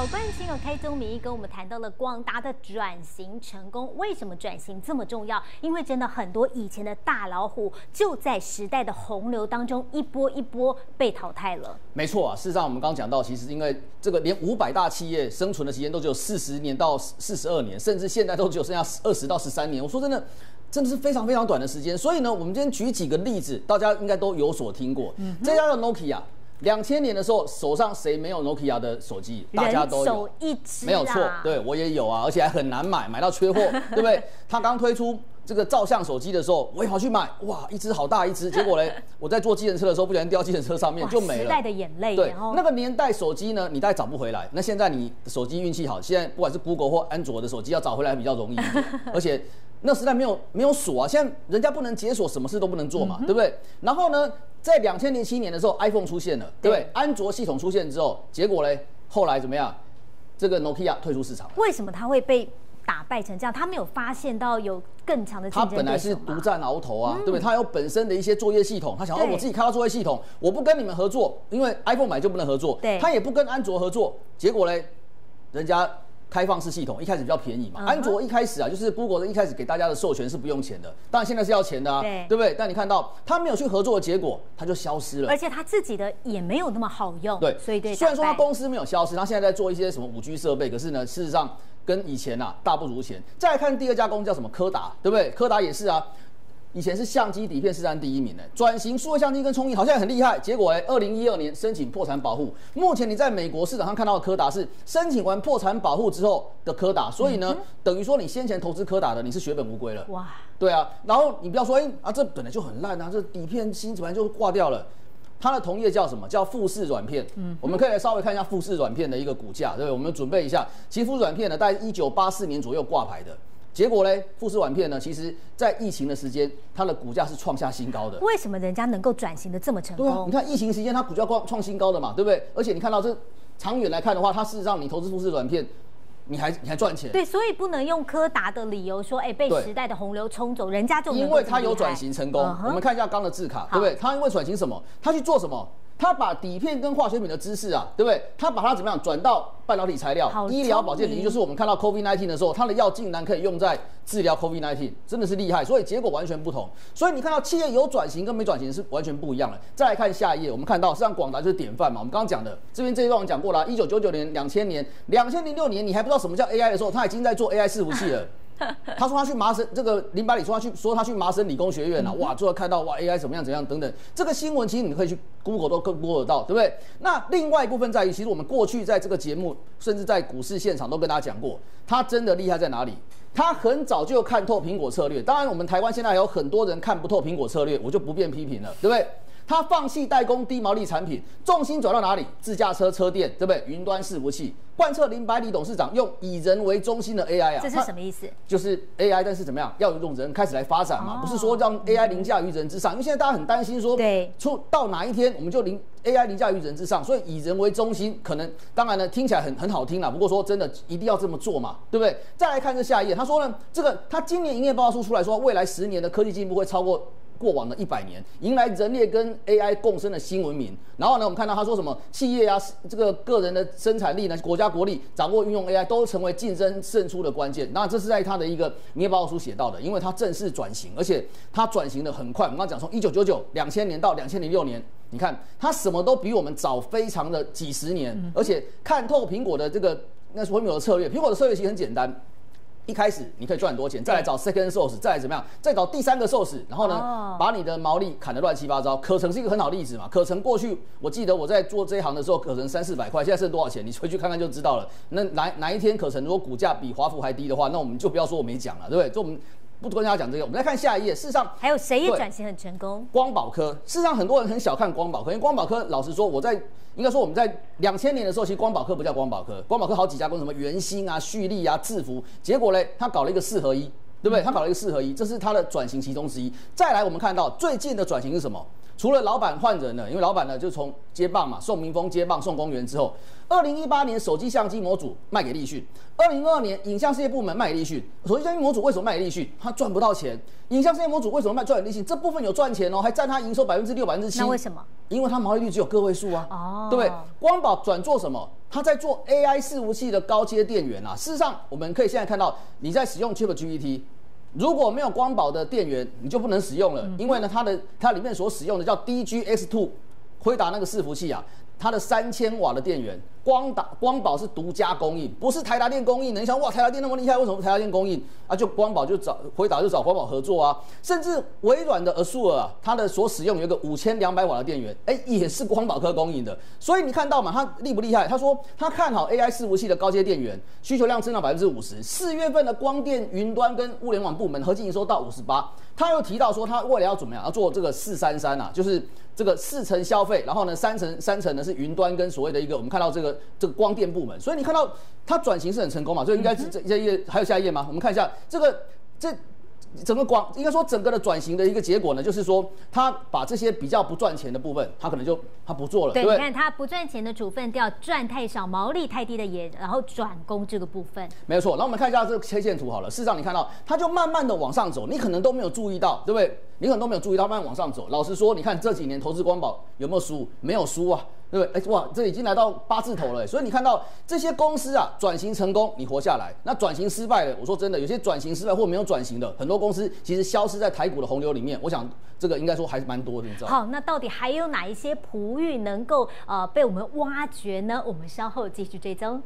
好，关心有开宗明义跟我们谈到了广达的转型成功，为什么转型这么重要？因为真的很多以前的大老虎就在时代的洪流当中一波一波被淘汰了。没错啊，事实上我们刚刚讲到，其实因为这个连五百大企业生存的时间都只有四十年到四十二年，甚至现在都只有剩下二十到十三年。我说真的，真的是非常非常短的时间。所以呢，我们今天举几个例子，大家应该都有所听过。这家叫 Nokia。两千年的时候，手上谁没有 Nokia 的手机？大家都有，没有错。对我也有啊，而且还很难买，买到缺货，对不对？他刚推出这个照相手机的时候，我也跑去买，哇，一只好大一只。结果嘞，我在坐计程车的时候不小心掉计程车上面就没了。时代的眼泪。对，那个年代手机呢，你大概找不回来。那现在你手机运气好，现在不管是 Google 或安卓的手机要找回来比较容易，而且那时代没有没有锁啊，现在人家不能解锁，什么事都不能做嘛，对不对？然后呢？在两千零七年的时候，iPhone 出现了，对不对？安卓系统出现之后，结果嘞，后来怎么样？这个 Nokia 退出市场。为什么它会被打败成这样？他没有发现到有更强的竞争他本来是独占鳌头啊，对不对？他有本身的一些作业系统，他想要我自己开发作业系统，我不跟你们合作，因为 iPhone 买就不能合作。对，他也不跟安卓合作，结果嘞，人家。开放式系统一开始比较便宜嘛，安卓一开始啊，就是 Google 的一开始给大家的授权是不用钱的，当然现在是要钱的啊，对不对？但你看到他没有去合作的结果，他就消失了，而且他自己的也没有那么好用，对，所以对。虽然说他公司没有消失，他现在在做一些什么五 G 设备，可是呢，事实上跟以前啊大不如前。再来看第二家公司叫什么柯达，对不对？柯达也是啊。以前是相机底片市占第一名呢，转型数位相机跟冲印好像很厉害，结果哎，二零一二年申请破产保护。目前你在美国市场上看到的柯达是申请完破产保护之后的柯达，所以呢，等于说你先前投资柯达的你是血本无归了。哇，对啊，然后你不要说哎啊，这本来就很烂啊，这底片芯本来就挂掉了。它的同业叫什么？叫富士软片。嗯，我们可以来稍微看一下富士软片的一个股价，对不对？我们准备一下，其实富士软片呢，在一九八四年左右挂牌的。结果呢，富士软片呢，其实在疫情的时间，它的股价是创下新高的。为什么人家能够转型的这么成功？对啊，你看疫情时间它股价创创新高的嘛，对不对？而且你看到这长远来看的话，它事实上你投资富士软片，你还你还赚钱。对，所以不能用柯达的理由说，哎，被时代的洪流冲走，人家就因为他有转型成功。我们看一下刚的字卡，对不对？他因为转型什么？他去做什么？他把底片跟化学品的知识啊，对不对？他把它怎么样转到半导体材料、医疗保健领域，就是我们看到 COVID-19 的时候，它的药竟然可以用在治疗 COVID-19，真的是厉害。所以结果完全不同。所以你看到企业有转型跟没转型是完全不一样的。再来看下一页，我们看到实际上广达就是典范嘛。我们刚刚讲的这边这一段我们讲过了，一九九九年、两千年、两千零六年，你还不知道什么叫 AI 的时候，他已经在做 AI 伺服器了。他说他去麻省，这个林百里说他去说他去麻省理工学院了，哇，最后看到哇 AI 怎么样怎样等等，这个新闻其实你可以去 Google 都 Google 得到，对不对？那另外一部分在于，其实我们过去在这个节目，甚至在股市现场都跟大家讲过，他真的厉害在哪里？他很早就看透苹果策略，当然我们台湾现在还有很多人看不透苹果策略，我就不便批评了，对不对？他放弃代工低毛利产品，重心转到哪里？自驾车车电，对不对？云端伺服器，贯彻林百里董事长用以人为中心的 AI 啊，这是什么意思？就是 AI，但是怎么样？要用人开始来发展嘛，不是说让 AI 凌驾于人之上。因为现在大家很担心说，对，出到哪一天我们就凌 AI 凌驾于人之上，所以以人为中心，可能当然呢听起来很很好听啦，不过说真的一定要这么做嘛，对不对？再来看这下一页，他说呢，这个他今年营业报告书出来说，未来十年的科技进步会超过。过往的一百年，迎来人类跟 AI 共生的新文明。然后呢，我们看到他说什么，企业啊，这个个人的生产力呢，国家国力掌握运用 AI 都成为竞争胜出的关键。那这是在他的一个营业报告书写到的，因为他正式转型，而且他转型的很快。我们刚讲从一九九九两千年到两千零六年，你看他什么都比我们早非常的几十年，而且看透苹果的这个那是苹果的策略。苹果的策略其实很简单。一开始你可以赚很多钱，再来找 second source，再来怎么样？再找第三个 source，然后呢，把你的毛利砍得乱七八糟。可成是一个很好例子嘛？可成过去我记得我在做这一行的时候，可成三四百块，现在剩多少钱？你回去看看就知道了。那哪哪一天可成如果股价比华孚还低的话，那我们就不要说我没讲了，对不对？就我们。不跟大家讲这个，我们来看下一页。事实上，还有谁也转型很成功？光宝科。事实上，很多人很小看光宝科，因为光宝科，老实说，我在应该说我们在两千年的时候，其实光宝科不叫光宝科，光宝科好几家公司，什么元星啊、旭利啊、智福，结果嘞，他搞了一个四合一，对不对？他搞了一个四合一，这是他的转型其中之一。再来，我们看到最近的转型是什么？除了老板换人了，因为老板呢就从接棒嘛，宋明峰接棒宋公元之后，二零一八年手机相机模组卖给立讯，二零二二年影像事业部门卖给立讯。手机相机模组为什么卖给立讯？他赚不到钱。影像事业模组为什么卖赚给立讯？这部分有赚钱哦，还占他营收百分之六百分之七。那为什么？因为它毛利率只有个位数啊，哦对不对？光宝转做什么？它在做 AI 伺服器的高阶电源啊。事实上，我们可以现在看到，你在使用 Chip GPT，如果没有光宝的电源，你就不能使用了，因为呢，它的它里面所使用的叫 DGS Two 辉达那个伺服器啊，它的三千瓦的电源，光打光宝是独家供应，不是台达电供应的。你想哇，台达电那么厉害，为什么台达电供应啊？就光宝就找辉达就找光宝合作啊，甚至微软的 Azure 啊，它的所使用有一个五千两百瓦的电源，哎，也是光宝科供应的。所以你看到嘛，它厉不厉害？他说他看好 AI 伺服器的高阶电源需求量增长百分之五十，四月份的光电、云端跟物联网部门合计营收到五十八。他又提到说，他未来要怎么样？要做这个四三三啊，就是这个四层消费，然后呢三层三层呢是云端跟所谓的一个我们看到这个这个光电部门。所以你看到它转型是很成功嘛？所以应该是这这一页还有下一页吗？我们看一下这个这。整个广应该说整个的转型的一个结果呢，就是说他把这些比较不赚钱的部分，他可能就他不做了，对，对对？你看它不赚钱的处分掉，赚太少、毛利太低的也，然后转攻这个部分。没有错，然后我们看一下这个 K 线图好了。事实上，你看到它就慢慢的往上走，你可能都没有注意到，对不对？你可能都没有注意到，慢慢往上走。老实说，你看这几年投资光宝有没有输？没有输啊，对不对？哎哇，这已经来到八字头了。所以你看到这些公司啊，转型成功，你活下来；那转型失败了，我说真的，有些转型失败或没有转型的，很多公司其实消失在台股的洪流里面。我想这个应该说还是蛮多的，你知道？好，那到底还有哪一些璞玉能够呃被我们挖掘呢？我们稍后继续追踪。